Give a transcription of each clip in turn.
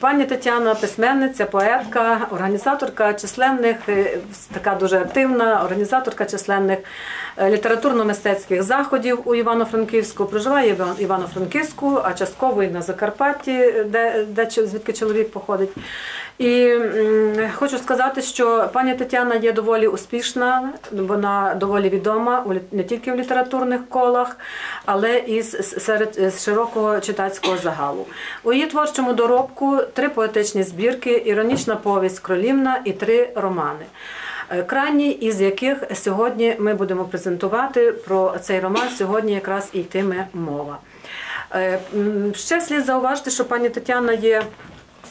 Пані Тетяна, письменниця, поетка, організаторка численних, е, така дуже активна організаторка численних е, літературно-мистецьких заходів у Івано-Франківську. Проживає в Івано-Франківську, а частково і на Закарпатті, де, де звідки чоловік походить. І хочу сказати, що пані Тетяна є доволі успішна, вона доволі відома не тільки в літературних колах, але і серед широкого читацького загалу. У її творчому доробку три поетичні збірки, іронічна повість Кролівна і три романи. Е, Крайній із яких сьогодні ми будемо презентувати про цей роман. Сьогодні якраз і йтиме мова. Е, Ще слід зауважити, що пані Тетяна є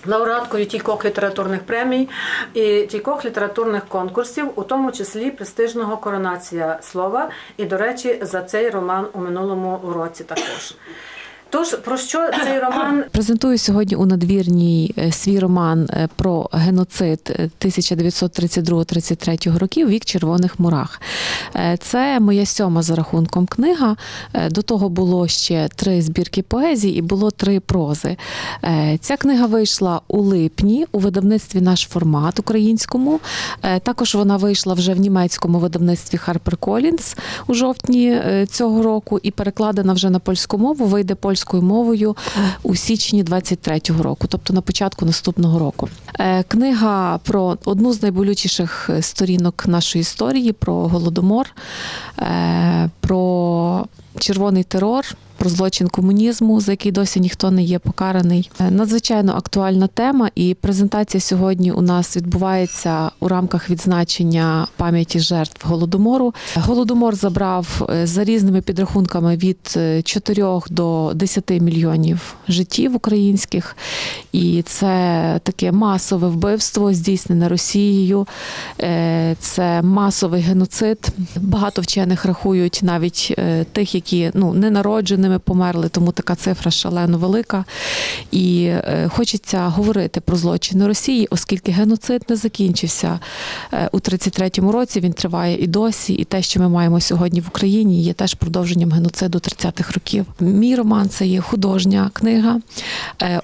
лауреаткою кількох літературних премій і кількох літературних конкурсів, у тому числі престижного коронація слова. І, до речі, за цей роман у минулому році також. Тож про що цей роман Презентую сьогодні у надвірній е, свій роман е, про геноцид е, 1932-33 років Вік червоних мурах. Е, Це моя сьома за рахунком книга. Е, До того було ще три збірки поезії і було три прози. Е, Ця книга вийшла у липні у видавництві наш формат українському. Е, Також вона вийшла вже в німецькому видавництві HarperCollins у жовтні е, цього року і перекладена вже на польську мову. Вийде польською мовою у січні 23-го року, тобто на початку наступного року. Е, Книга про одну з найболючіших сторінок нашої історії, про голодомор, е, про червоний терор. Про злочин комунізму, за який досі ніхто не є покараний. Е, Надзвичайно актуальна тема, і презентація сьогодні у нас відбувається у рамках відзначення пам'яті жертв голодомору. Голодомор забрав е, за різними підрахунками від е, 4 до 10 мільйонів життів українських, і це таке масове вбивство, здійснене Росією. Е, Це масовий геноцид. Багато вчених рахують навіть е, тих, які ну ненародженими померли, тому така цифра шалено велика. І е, хочеться говорити про злочини Росії, оскільки геноцид не закінчився е, у 33-му році. Він триває і досі. І те, що ми маємо сьогодні в Україні, є теж продовженням геноциду 30-х років. Мій роман це є художня книга,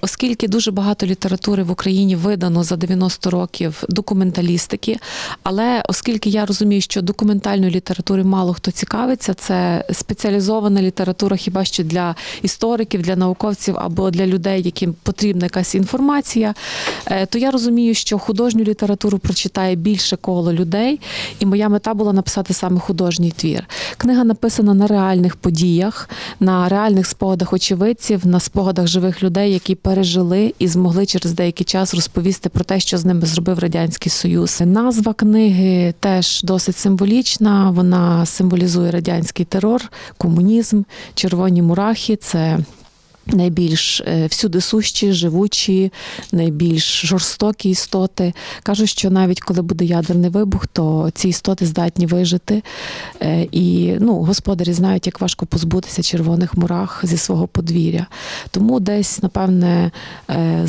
оскільки дуже багато літератури в Україні видано за 90 років документалістики. Але оскільки я розумію, що документальної літератури мало хто цікавиться, це спеціалізована література хіба що для істориків, для науковців або для людей, яким потрібна якась інформація, е, то я розумію, що художню літературу прочитає більше коло людей, і моя мета була написати саме художній твір. Книга написана на реальних подіях, на реальних спогадах очевидців, на спогадах живих людей, які пережили і змогли через деякий час розповісти про те, що з ними зробив радянський союз. Назва книги теж досить символічна. Вона символізує радянський терор, комунізм, червоні мурахи. Це Найбільш е, всюди сущі, живучі, найбільш жорстокі істоти. Кажуть, що навіть коли буде ядерний вибух, то ці істоти здатні вижити. Е, І ну, господарі знають, як важко позбутися червоних мурах зі свого подвір'я. Тому десь, напевне, е,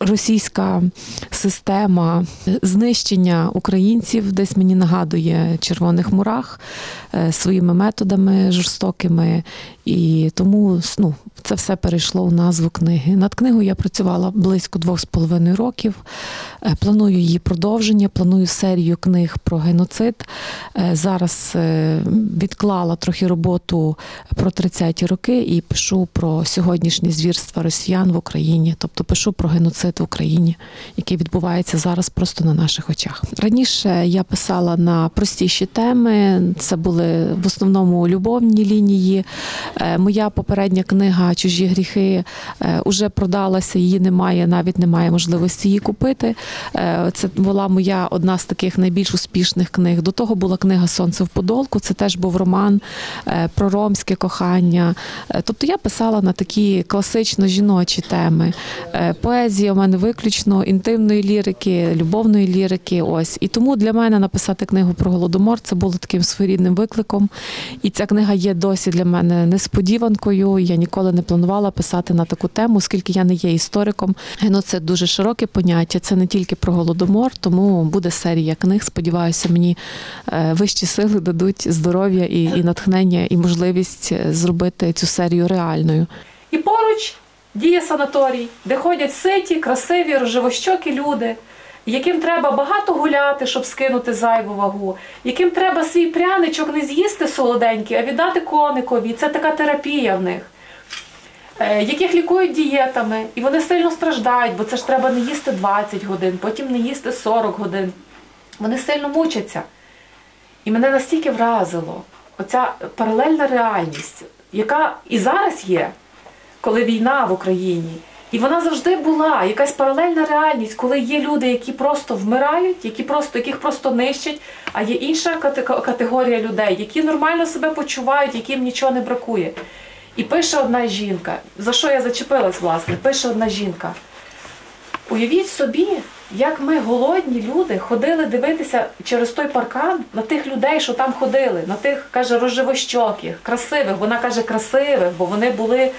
російська система знищення українців десь мені нагадує червоних мурах своїми методами жорстокими. І тому ну, це все перейшло у назву книги. Над книгою я працювала близько двох з половиною років. Е, Планую її продовження, планую серію книг про геноцид. Е, Зараз е, відклала трохи роботу про 30-ті роки і пишу про сьогоднішні звірства росіян в Україні, тобто пишу про геноцид в Україні, який відбувається зараз просто на наших очах. Раніше я писала на простіші теми. Це були в основному любовні лінії. Е, Моя попередня книга Чужі гріхи е, уже продалася, її немає, навіть немає можливості її купити. Е, Це була моя одна з таких найбільш успішних книг. До того була книга Сонце в подолку. Це теж був роман е, про ромське кохання. Е, Тобто я писала на такі класично жіночі теми. Е, Поезія у мене виключно інтимної лірики, любовної лірики. Ось і тому для мене написати книгу про голодомор це було таким своєрідним викликом. І ця книга є досі для мене несподіванкою. Я ніколи не планувала писати на таку тему, оскільки я не є істориком. Геноцид дуже широке поняття. Це не тільки про голодомор, тому буде серія книг. Сподіваюся, мені е, вищі сили дадуть здоров'я і, і натхнення, і можливість е, зробити цю серію реальною. І поруч діє санаторій, де ходять ситі, красиві, рожевощокі люди, яким треба багато гуляти, щоб скинути зайву вагу, яким треба свій пряничок не з'їсти солоденький, а віддати коникові. Це така терапія в них. Е, яких лікують дієтами, і вони сильно страждають, бо це ж треба не їсти 20 годин, потім не їсти 40 годин. Вони сильно мучаться. І мене настільки вразило оця паралельна реальність, яка і зараз є, коли війна в Україні. І вона завжди була якась паралельна реальність, коли є люди, які просто вмирають, які просто, яких просто нищать, а є інша категорія людей, які нормально себе почувають, яким нічого не бракує. І пише одна жінка, за що я зачепилась, власне, пише одна жінка. Уявіть собі, як ми голодні люди ходили дивитися через той паркан на тих людей, що там ходили, на тих, каже, розживощоких, красивих. Вона каже красивих, бо вони були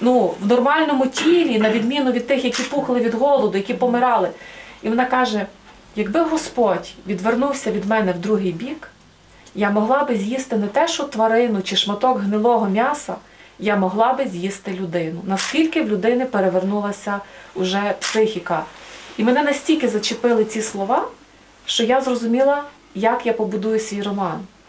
ну, в нормальному тілі, на відміну від тих, які пухли від голоду, які помирали. І вона каже: якби Господь відвернувся від мене в другий бік, я могла би з'їсти не те, що тварину чи шматок гнилого м'яса, я могла би з'їсти людину. Наскільки в людини перевернулася уже психіка. І мене настільки зачепили ці слова, що я зрозуміла, як я побудую свій роман.